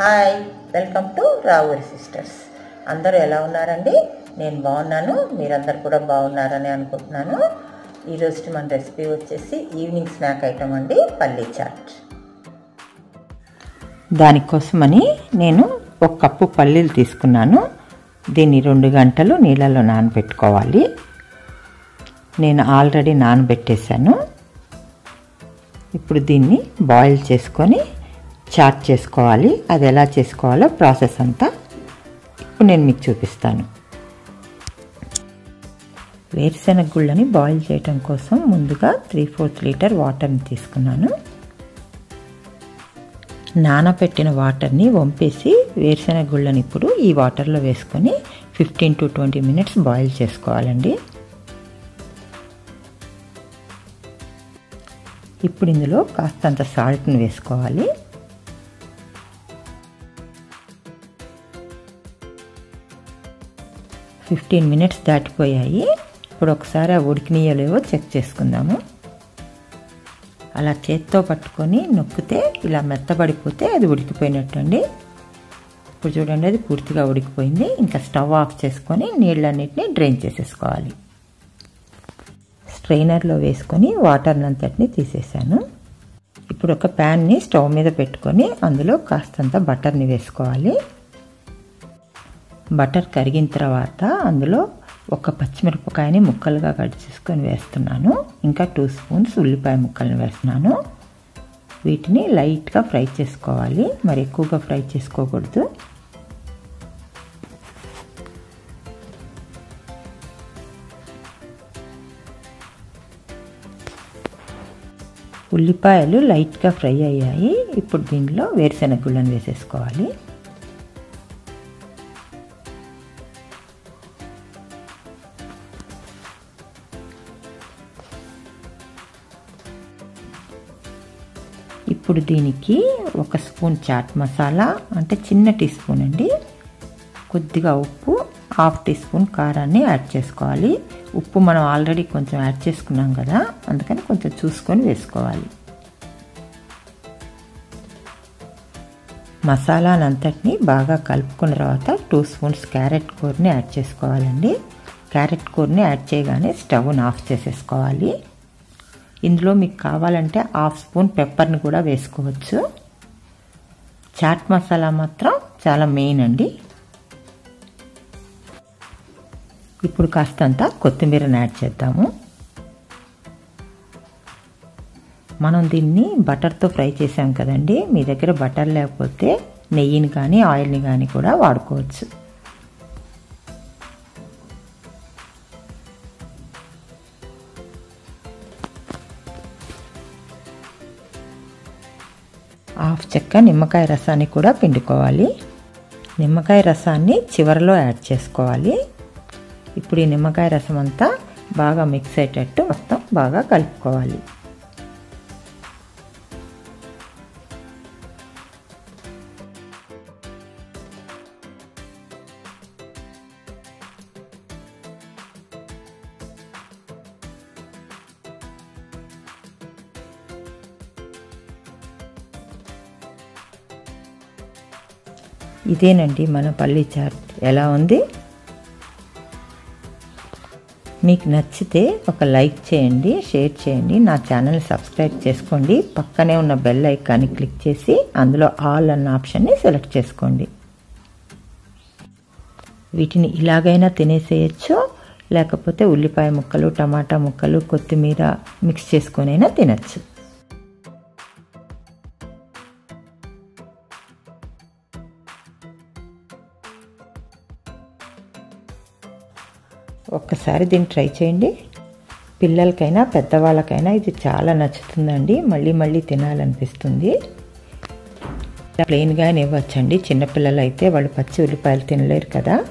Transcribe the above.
Hi welcome to Ravuri sisters అందరూ ఎలా ఉన్నారండి? నేను బాగున్నాను. మీరందరు కూడా బాగున్నారని అనుకుంటున్నాను. ఈరోజు మన రెసిపీ వచ్చేసి ఈవినింగ్ స్నాక్ ఐటమ్ అండి పల్లీ చాట్. దానికోసమని నేను ఒక కప్పు పల్లీలు తీసుకున్నాను. దీన్ని రెండు గంటలు నీళ్ళలో నానబెట్టుకోవాలి. నేను ఆల్రెడీ నానబెట్టేశాను. ఇప్పుడు దీన్ని బాయిల్ చేసుకొని చాట్ చేసుకోవాలి. అది ఎలా చేసుకోవాలో ప్రాసెస్ అంతా ఇప్పుడు నేను మీకు చూపిస్తాను. వేరుశెనగ గుళ్ళని బాయిల్ చేయటం కోసం ముందుగా త్రీ ఫోర్త్ లీటర్ వాటర్ని తీసుకున్నాను. నానబెట్టిన వాటర్ని వంపేసి వేరుశెనగ గుళ్ళని ఇప్పుడు ఈ వాటర్లో వేసుకొని fifteen to twenty minutes boil చేసుకోవాలండి. ఇప్పుడు ఇందులో కాస్తంత సాల్ట్ని వేసుకోవాలి. ఫిఫ్టీన్ మినిట్స్ దాటిపోయాయి. ఇప్పుడు ఒకసారి ఆ ఉడికినీయలేవో చెక్ చేసుకుందాము. అలా చేత్తో పట్టుకొని నొక్కితే ఇలా మెత్తబడిపోతే అది ఉడికిపోయినట్టు అండి ఇప్పుడు చూడండి అది పూర్తిగా ఉడికిపోయింది. ఇంకా స్టవ్ ఆఫ్ చేసుకొని నీళ్ళన్నిటిని డ్రైన్ చేసేసుకోవాలి. స్ట్రైనర్లో వేసుకొని వాటర్ అంతటిని తీసేసాను. ఇప్పుడు ఒక ప్యాన్ని స్టవ్ మీద పెట్టుకొని అందులో కాస్తంత బటర్ని వేసుకోవాలి. బటర్ కరిగిన తర్వాత అందులో ఒక పచ్చిమిరపకాయని ముక్కలుగా కట్ చేసుకొని వేస్తున్నాను. ఇంకా టూ స్పూన్స్ ఉల్లిపాయ ముక్కలను వేస్తున్నాను. వీటిని లైట్గా ఫ్రై చేసుకోవాలి. మరి ఎక్కువగా ఫ్రై చేసుకోకూడదు. ఉల్లిపాయలు లైట్గా ఫ్రై అయ్యాయి. ఇప్పుడు దీనిలో వేరుశెనగ గుళ్ళను వేసేసుకోవాలి. ఇప్పుడు దీనికి ఒక స్పూన్ చాట్ మసాలా అంటే చిన్న టీ స్పూన్ అండి. కొద్దిగా ఉప్పు హాఫ్ టీ స్పూన్ కారాన్ని యాడ్ చేసుకోవాలి. ఉప్పు మనం ఆల్రెడీ కొంచెం యాడ్ చేసుకున్నాం కదా అందుకని కొంచెం చూసుకొని వేసుకోవాలి. మసాలానంతటిని బాగా కలుపుకున్న తర్వాత టూ స్పూన్స్ క్యారెట్ కూరని యాడ్ చేసుకోవాలండి. క్యారెట్ కూరని యాడ్ చేయగానే స్టవ్ని ఆఫ్ చేసేసుకోవాలి. ఇందులో మీకు కావాలంటే హాఫ్ స్పూన్ పెప్పర్ని కూడా వేసుకోవచ్చు. చాట్ మసాలా మాత్రం చాలా మెయిన్ అండి. ఇప్పుడు కాస్తంత కొత్తిమీరని యాడ్ చేద్దాము. మనం దీన్ని బటర్తో ఫ్రై చేసాం కదండి. మీ దగ్గర బటర్ లేకపోతే నెయ్యిని కానీ ఆయిల్ని కానీ కూడా వాడుకోవచ్చు. హాఫ్ చెక్క నిమ్మకాయ రసాన్ని కూడా పిండుకోవాలి. నిమ్మకాయ రసాన్ని చివరిలో యాడ్ చేసుకోవాలి. ఇప్పుడు ఈ నిమ్మకాయ రసం అంతా బాగా మిక్స్ అయ్యేటట్టు మొత్తం బాగా కలుపుకోవాలి. ఇదేనండి మన పల్లి చాట్. ఎలా ఉంది? మీకు నచ్చితే ఒక లైక్ చేయండి షేర్ చేయండి నా ఛానల్ని సబ్స్క్రైబ్ చేసుకోండి. పక్కనే ఉన్న బెల్ ఐకాన్ని క్లిక్ చేసి అందులో ఆల్ అన్న ఆప్షన్ని సెలెక్ట్ చేసుకోండి. వీటిని ఇలాగైనా తినేసేయచ్చు లేకపోతే ఉల్లిపాయ ముక్కలు టమాటా ముక్కలు కొత్తిమీర మిక్స్ చేసుకొనైనా తినచ్చు. ఒక్కసారి దీన్ని ట్రై చేయండి. పిల్లలకైనా పెద్దవాళ్ళకైనా ఇది చాలా నచ్చుతుందండి. మళ్ళీ మళ్ళీ తినాలనిపిస్తుంది. ప్లెయిన్గానే ఇవ్వచ్చండి. చిన్నపిల్లలు అయితే వాళ్ళు పచ్చి ఉల్లిపాయలు తినలేరు కదా.